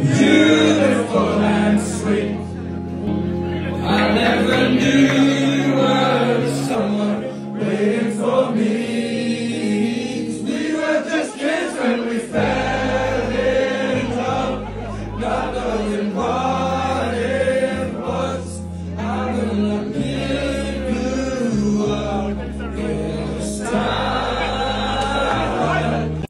Beautiful and sweet. I never knew you were someone waiting for me. We were just kids when we fell in love, not knowing what it was. I'm gonna give you up.